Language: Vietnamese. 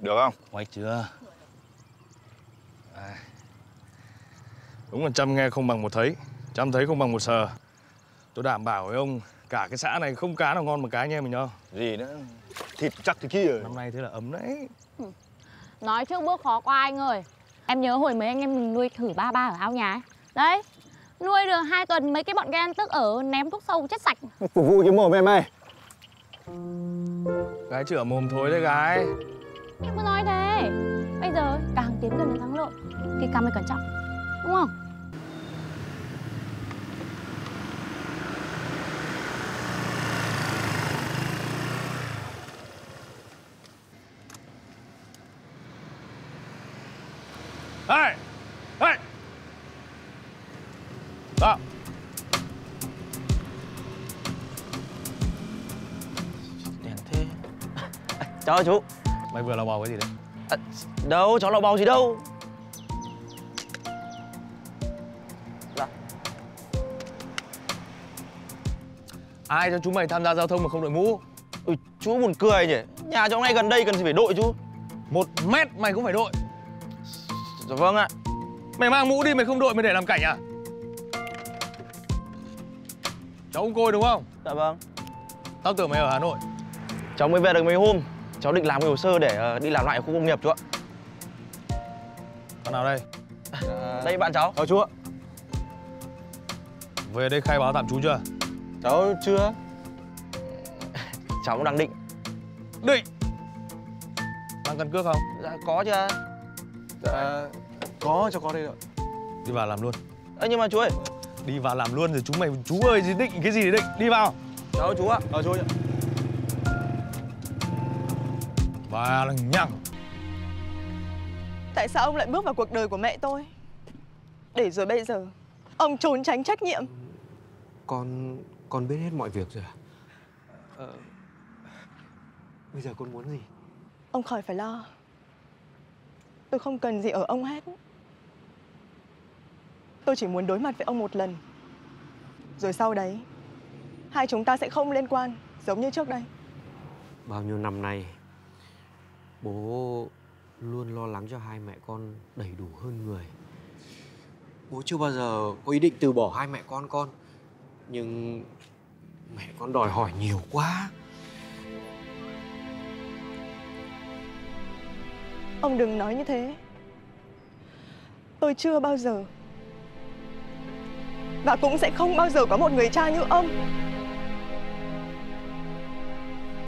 Được không? Quay chưa? À. Đúng là trăm nghe không bằng một thấy Trăm thấy không bằng một sờ Tôi đảm bảo với ông Cả cái xã này không cá nào ngon một cái anh em mình đâu Gì nữa? Thịt chắc thì kia. Năm nay thế là ấm đấy Nói trước bước khó qua anh ơi Em nhớ hồi mấy anh em mình nuôi thử ba ba ở ao nhà ấy Đấy Nuôi được hai tuần mấy cái bọn ghen tức ở ném thuốc sâu chết sạch Phục vụ cái mồm em ơi Gái chửa mồm thối đấy gái Em có nói thế Bây giờ càng tiến gần đến thắng lợi Thì càng phải cẩn trọng Đúng không? Ê! Ê! Đó Chào chú. Mày vừa là bò cái gì đấy? à, Đâu cháu lọc bào gì đâu? Ai cho chúng mày tham gia giao thông mà không đội mũ? Ui, chú buồn cười nhỉ. Nhà cháu ngay gần đây cần gì phải đội chú? Một mét mày cũng phải đội. Dạ vâng ạ. Mày mang mũ đi mày không đội mày để làm cảnh à? Cháu không côi đúng không? Dạ vâng. Tao tưởng mày ở Hà Nội. Cháu mới về được mấy hôm Cháu định làm cái hồ sơ để ờ, đi làm lại ở khu công nghiệp chú ạ. Thằng nào đây? Đây bạn cháu. Chào chú ạ. Về đây khai báo tạm trú chưa? Cháu chưa. Cháu cũng đang định. Định! Mang căn cước không? Dạ có chưa? Dạ. Có cháu có đây rồi Đi vào làm luôn. Ơ nhưng mà chú ơi. Đi vào làm luôn rồi chúng mày Chú ơi định cái gì để định? Đi vào. Cháu chú ạ. Chào chú ạ Và lằng nhằng Tại sao ông lại bước vào cuộc đời của mẹ tôi? Để rồi bây giờ Ông trốn tránh trách nhiệm Con con biết hết mọi việc rồi à? Ờ, bây giờ con muốn gì? Ông khỏi phải lo Tôi không cần gì ở ông hết Tôi chỉ muốn đối mặt với ông một lần Rồi sau đấy Hai chúng ta sẽ không liên quan Giống như trước đây Bao nhiêu năm nay bố luôn lo lắng cho hai mẹ con đầy đủ hơn người. Bố chưa bao giờ có ý định từ bỏ hai mẹ con con. Nhưng mẹ con đòi hỏi nhiều quá. Ông đừng nói như thế Tôi chưa bao giờ Và cũng sẽ không bao giờ có một người cha như ông